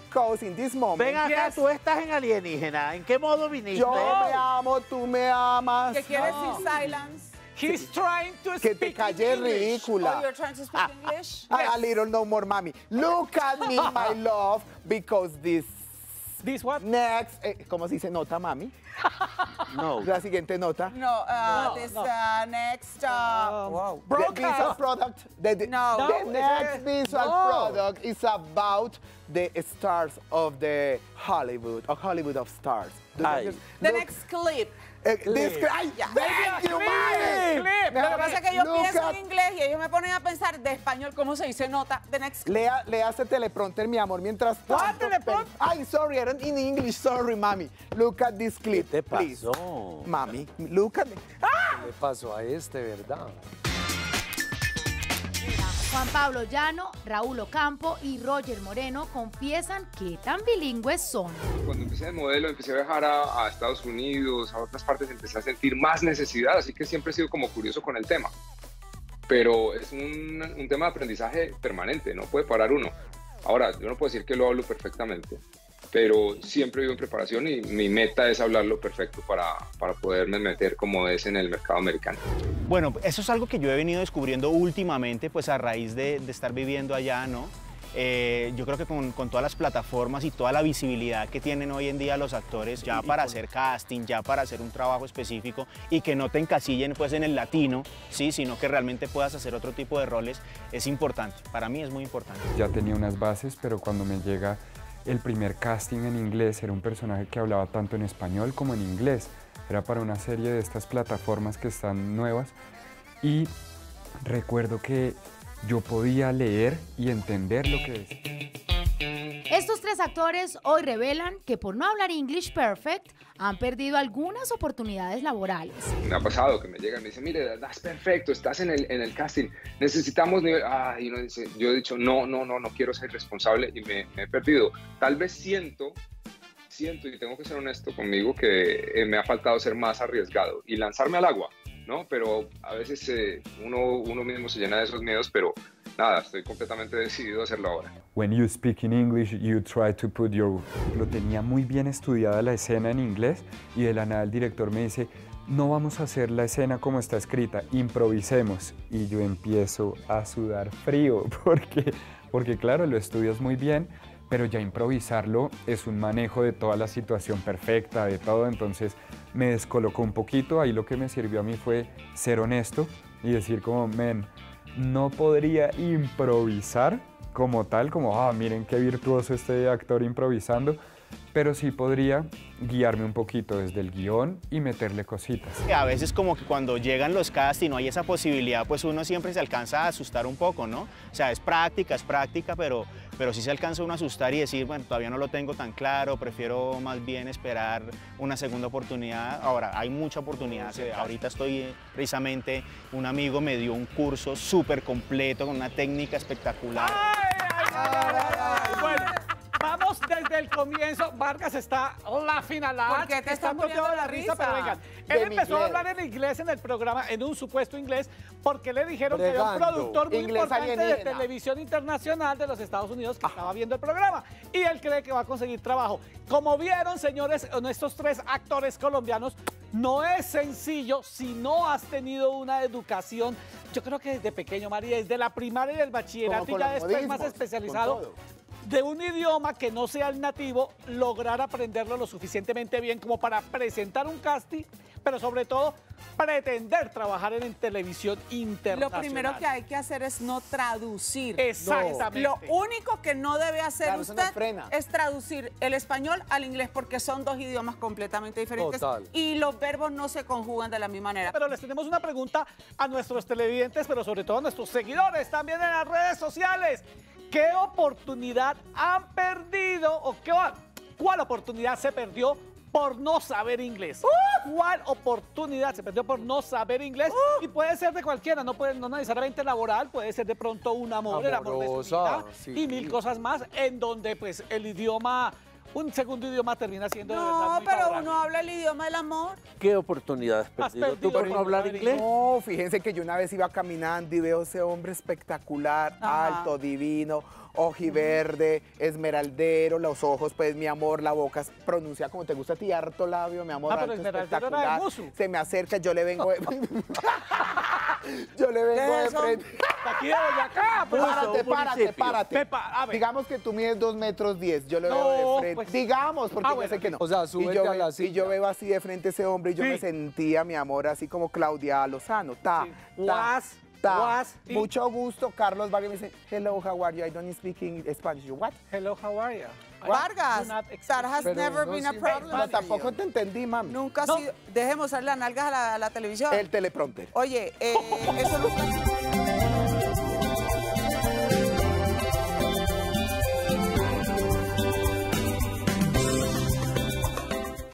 because in this moment... Ven acá, Yes. tú estás en alienígena. ¿En qué modo viniste? Yo me amo, tú me amas. ¿Qué quiere decir silence? He's trying to Que speak te English. ridícula. Oh, you're trying to speak English? A, a little no more, mami. Look at me, my love, because this This what? next... eh, ¿Cómo se dice nota, mami? No. La siguiente nota. No, uh, No, this no. uh, next. Uh, wow. The visual product. The, the- No. the No, next visual no. product is about the stars of the Hollywood, of Hollywood of stars. Do you Ay. just The look- next clip. eh, this ay, thank you, mami. clip. Lo que pasa es que yo Look pienso at- en inglés y ellos me ponen a pensar de español cómo se dice nota. The next clip. Lea, lea ese teleprompter, mi amor, mientras tanto- teleprompter? Ay, sorry, I in English, sorry, mami. Look at this clip, ¿Qué te please. pasó? Mami, look at me. ¿Qué le pasó a este, verdad? Juan Pablo Llano, Raúl Ocampo y Roger Moreno confiesan que tan bilingües son. Cuando empecé de modelo, empecé a viajar a, a Estados Unidos, a otras partes, empecé a sentir más necesidad, así que siempre he sido como curioso con el tema. Pero es un, un tema de aprendizaje permanente, no puede parar uno. Ahora, yo no puedo decir que lo hablo perfectamente, pero siempre vivo en preparación y mi meta es hablarlo perfecto para, para poderme meter como es en el mercado americano. Bueno, eso es algo que yo he venido descubriendo últimamente, pues a raíz de, de estar viviendo allá, ¿no? Eh, yo creo que con, con todas las plataformas y toda la visibilidad que tienen hoy en día los actores, ya para hacer casting, ya para hacer un trabajo específico y que no te encasillen pues en el latino, sí, sino que realmente puedas hacer otro tipo de roles, es importante. Para mí es muy importante. Ya tenía unas bases, pero cuando me llega el primer casting en inglés, era un personaje que hablaba tanto en español como en inglés. Era para una serie de estas plataformas que están nuevas y recuerdo que yo podía leer y entender lo que decía. Estos tres actores hoy revelan que por no hablar English perfect han perdido algunas oportunidades laborales. me ha pasado que me llegan y me dicen, mire, das perfecto, estás en el, en el casting, necesitamos nivel. Ah, y uno dice, yo he dicho, no, no, no, no quiero ser responsable y me, me he perdido. Tal vez siento, siento y tengo que ser honesto conmigo que eh, me ha faltado ser más arriesgado y lanzarme al agua, ¿no? Pero a veces eh, uno, uno mismo se llena de esos miedos, pero nada, estoy completamente decidido a hacerlo ahora. When you speak in English, you try to put your... Lo tenía muy bien estudiada la escena en inglés y de la nada el director me dice, no vamos a hacer la escena como está escrita, improvisemos. Y yo empiezo a sudar frío porque, porque claro, lo estudias muy bien, pero ya improvisarlo es un manejo de toda la situación perfecta, de todo, entonces me descolocó un poquito, ahí lo que me sirvió a mí fue ser honesto y decir como, men, no podría improvisar como tal, como, ah, miren qué virtuoso este actor improvisando, pero sí podría guiarme un poquito desde el guion y meterle cositas. A veces como que cuando llegan los cast y no hay esa posibilidad, pues uno siempre se alcanza a asustar un poco, ¿no? O sea, es práctica, es práctica, pero, pero sí se alcanza uno a asustar y decir, bueno, todavía no lo tengo tan claro, prefiero más bien esperar una segunda oportunidad. Ahora, hay mucha oportunidad. Ahorita estoy precisamente, un amigo me dio un curso súper completo con una técnica espectacular. Bueno, vamos desde el comienzo. Vargas está laughing a lot. ¿Por qué te Está de la risa? Pero vengan, él empezó a hablar en inglés en el programa, en un supuesto inglés, porque le dijeron que había un productor muy Inglés importante de televisión internacional de los Estados Unidos que estaba viendo el programa. Y él cree que va a conseguir trabajo. Como vieron, señores, estos tres actores colombianos, no es sencillo si no has tenido una educación. Yo creo que desde pequeño, María, desde la primaria y el bachillerato y ya después más especializado. De un idioma que no sea el nativo, lograr aprenderlo lo suficientemente bien como para presentar un casting, pero sobre todo pretender trabajar en, televisión Lo internacional. primero que hay que hacer es no traducir. Exactamente. Lo único que no debe hacer Claro, eso no usted frena. es traducir el español al inglés porque son dos idiomas completamente diferentes Total. y los verbos no se conjugan de la misma manera. Pero les tenemos una pregunta a nuestros televidentes, pero sobre todo a nuestros seguidores también en las redes sociales. ¿Qué oportunidad han perdido o qué, cuál oportunidad se perdió por no saber inglés? ¿Cuál oportunidad se perdió por no saber inglés? Y puede ser de cualquiera, no, puede, no necesariamente laboral, puede ser de pronto un amor, el amor de su vida sí. y mil cosas más, en donde pues el idioma, un segundo idioma termina siendo de verdad No, muy pero favorable. uno habla el idioma del amor. ¿Qué oportunidades Has perdido? ¿Tú por no hablar inglés? No, fíjense que yo una vez iba caminando y veo ese hombre espectacular, Ajá. alto, divino, ojiverde, esmeraldero, los ojos, pues mi amor, la boca es pronuncia como te gusta a ti, harto labio, mi amor, Ah, pero alto, esmeraldero era de espectacular. Musu. Se me acerca, yo le vengo. yo le vengo ¿Qué de frente. Aquí de Boyacá, pues. Párate, párate, párate. Pepa, a ver. Digamos que tú mides 2 metros 10, yo le No, veo de frente. pues. Digamos, porque Ah, yo bueno, sé que no. o sea, y yo, a la y silla. yo veo así de frente ese hombre y yo Sí. me sentía, mi amor, así como Claudia Lozano. Ta, Sí. ta, Mucho gusto, Carlos Vargas me dice, hello, how are you? I don't speak English, Spanish. What? Hello, how are you? Vargas, that has Pero never no been a problem. No, tampoco te entendí, mami. Nunca ha No. sido. Dejemos usar las nalgas a la, a la televisión. El teleprompter. Oye, eh, eso no.